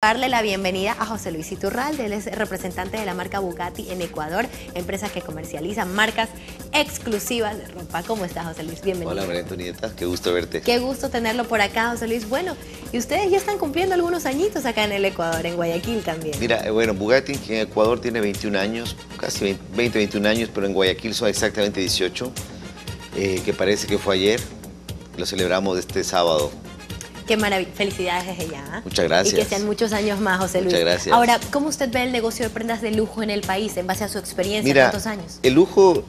darle la bienvenida a José Luis Iturralde, él es representante de la marca Bugatti en Ecuador, empresa que comercializa marcas exclusivas de ropa. ¿Cómo está José Luis? Bienvenido. Hola María Antonieta, qué gusto verte. Qué gusto tenerlo por acá, José Luis. Bueno, y ustedes ya están cumpliendo algunos añitos acá en el Ecuador, en Guayaquil también. Mira, eh, bueno, Bugatti en Ecuador tiene 21 años, casi 20, 21 años, pero en Guayaquil son exactamente 18, eh, que parece que fue ayer. Lo celebramos este sábado Qué maravilla. Felicidades desde ya. ¿ah? Muchas gracias. Y que sean muchos años más, José Luis. Muchas gracias. Ahora, ¿cómo usted ve el negocio de prendas de lujo en el país en base a su experiencia? Mira, ¿Cuántos años? El lujo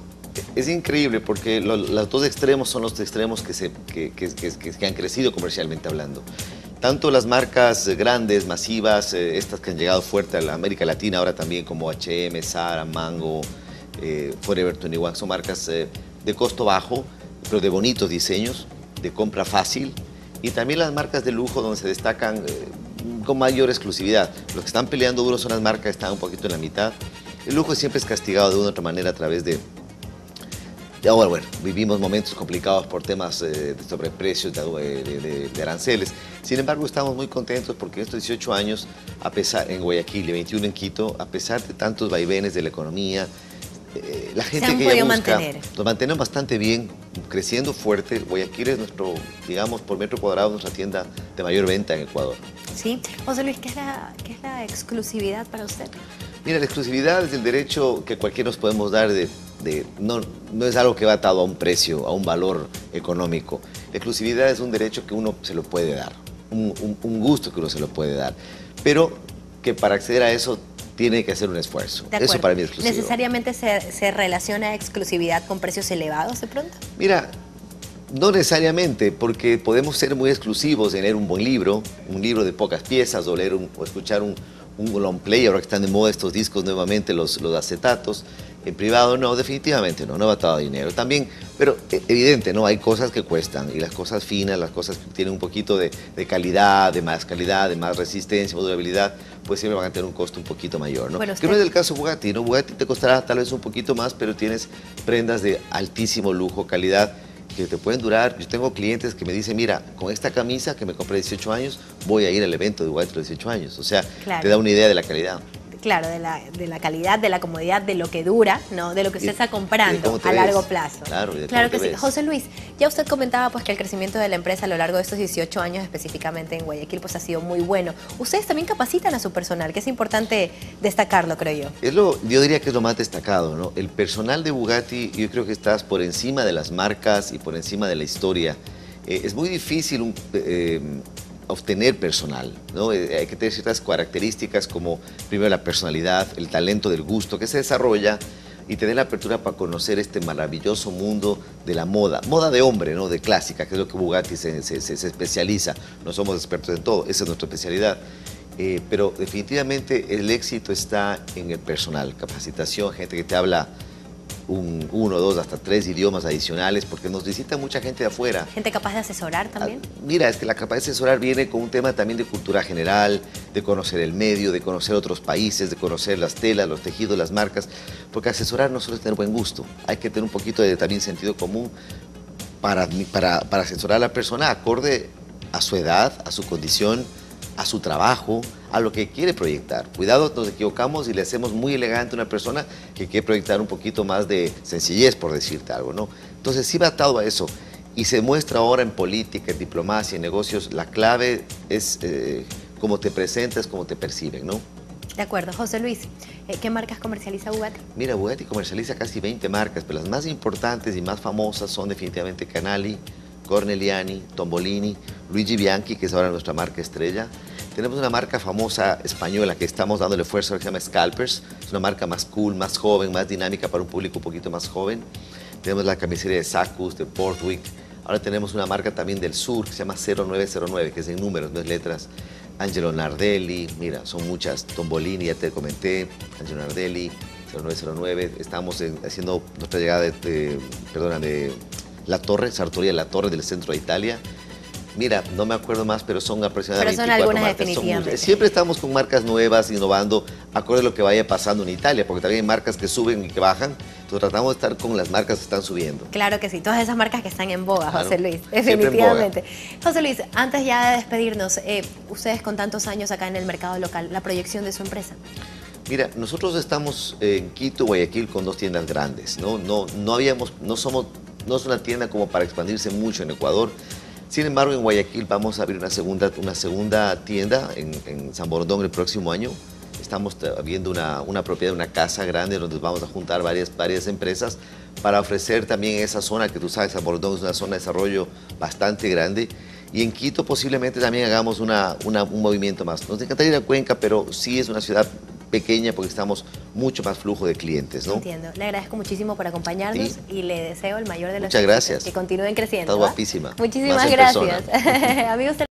es increíble porque los dos extremos son los extremos que, se, que, que, han crecido comercialmente hablando. Tanto las marcas grandes, masivas, eh, estas que han llegado fuerte a la América Latina ahora también como H&M, Zara, Mango, eh, Forever 21, son marcas eh, de costo bajo, pero de bonitos diseños, de compra fácil, y también las marcas de lujo donde se destacan eh, con mayor exclusividad. Los que están peleando duro son las marcas que están un poquito en la mitad. El lujo siempre es castigado de una u otra manera a través de... Ahora, bueno, vivimos momentos complicados por temas eh, de sobreprecios, de, de, aranceles. Sin embargo, estamos muy contentos porque en estos 18 años, a pesar, en Guayaquil y 21 en Quito, a pesar de tantos vaivenes de la economía, eh, la gente que ya busca, mantener. Nos mantenemos bastante bien, creciendo fuerte. Guayaquil es nuestro, digamos, por metro cuadrado, nuestra tienda de mayor venta en Ecuador. Sí. José Luis, ¿qué es la, qué es la exclusividad para usted? Mira, la exclusividad es el derecho que cualquiera nos podemos dar de, no, no es algo que va atado a un precio, a un valor económico. La exclusividad es un derecho que uno se lo puede dar, un, un gusto que uno se lo puede dar, pero que para acceder a eso tiene que hacer un esfuerzo. Eso para mí es exclusivo. ¿Necesariamente se, se relaciona exclusividad con precios elevados de pronto? Mira, no necesariamente, porque podemos ser muy exclusivos en leer un buen libro, un libro de pocas piezas, o leer o escuchar un, un long play, ahora que están de moda estos discos nuevamente, los, los acetatos. En privado no, definitivamente no, no va todo dinero. También, pero e, evidente, ¿no? Hay cosas que cuestan y las cosas finas, las cosas que tienen un poquito de, calidad, de más calidad, de más resistencia, más durabilidad, pues siempre van a tener un costo un poquito mayor, ¿no? Que no es el caso Bugatti, ¿no? Bugatti te costará tal vez un poquito más, pero tienes prendas de altísimo lujo, calidad, que te pueden durar. Yo tengo clientes que me dicen, mira, con esta camisa que me compré 18 años, voy a ir al evento de Bugatti los 18 años. O sea, te da una idea de la calidad claro, de la, de la calidad, de la comodidad, de lo que dura, ¿no? De lo que usted está comprando a largo plazo. Claro, claro que sí. José Luis, ya usted comentaba pues que el crecimiento de la empresa a lo largo de estos 18 años específicamente en Guayaquil pues ha sido muy bueno. Ustedes también capacitan a su personal, que es importante destacarlo, creo yo. Es lo, yo diría que es lo más destacado, ¿no? El personal de Bugatti, yo creo que estás por encima de las marcas y por encima de la historia. Eh, es muy difícil un, eh, obtener personal. ¿no? Eh, hay que tener ciertas características como primero la personalidad, el talento del gusto que se desarrolla y tener la apertura para conocer este maravilloso mundo de la moda. Moda de hombre, ¿no? de clásica, que es lo que Bugatti se, especializa. No somos expertos en todo, esa es nuestra especialidad. Eh, pero definitivamente el éxito está en el personal, capacitación, gente que te habla un, uno, dos, hasta tres idiomas adicionales, porque nos visita mucha gente de afuera. ¿Gente capaz de asesorar también? Ah, mira, es que la capacidad de asesorar viene con un tema también de cultura general, de conocer el medio, de conocer otros países, de conocer las telas, los tejidos, las marcas, porque asesorar no solo es tener buen gusto, hay que tener un poquito de también sentido común para, para, para asesorar a la persona acorde a su edad, a su condición, a su trabajo, a lo que quiere proyectar. Cuidado, nos equivocamos y le hacemos muy elegante a una persona que quiere proyectar un poquito más de sencillez, por decirte algo, ¿no? Entonces sí va atado a eso. Y se muestra ahora en política, en diplomacia, en negocios, la clave es eh, cómo te presentas, cómo te perciben, ¿no? De acuerdo. José Luis, eh, ¿qué marcas comercializa Bugatti? Mira, Bugatti comercializa casi 20 marcas, pero las más importantes y más famosas son definitivamente Canali, Corneliani, Tombolini, Luigi Bianchi, que es ahora nuestra marca estrella. Tenemos una marca famosa española que estamos dándole fuerza, que se llama Scalpers. Es una marca más cool, más joven, más dinámica para un público un poquito más joven. Tenemos la camiseta de Sacus, de Portwick. Ahora tenemos una marca también del sur que se llama 0909, que es en números, no es letras. Angelo Nardelli, mira, son muchas. Tombolini, ya te comenté. Angelo Nardelli, 0909. Estamos haciendo nuestra llegada de La Torre, Sartoria La Torre del centro de Italia. Mira, no me acuerdo más, pero son aproximadamente Pero son algunas marcas. definitivamente. siempre estamos con marcas nuevas, innovando, acorde a lo que vaya pasando en Italia, porque también hay marcas que suben y que bajan. Entonces tratamos de estar con las marcas que están subiendo. Claro que sí, todas esas marcas que están en boga, Claro, José Luis, definitivamente. José Luis, antes ya de despedirnos, eh, ustedes con tantos años acá en el mercado local, la proyección de su empresa. Mira, nosotros estamos en Quito, Guayaquil con dos tiendas grandes, ¿no? No, no habíamos, no somos, no es una tienda como para expandirse mucho en Ecuador. Sin embargo, en Guayaquil vamos a abrir una segunda, una segunda tienda en, San Borondón el próximo año. Estamos viendo una, una propiedad, una casa grande donde vamos a juntar varias, varias empresas para ofrecer también esa zona que tú sabes, San Borondón es una zona de desarrollo bastante grande. Y en Quito posiblemente también hagamos una, un movimiento más. Nos encantaría ir a Cuenca, pero sí es una ciudad pequeña porque estamos mucho más flujo de clientes, ¿no? Entiendo. Le agradezco muchísimo por acompañarnos Sí. y le deseo el mayor de los Muchas gracias. Que continúen creciendo. Estás ¿va? guapísima. Muchísimas gracias. Amigos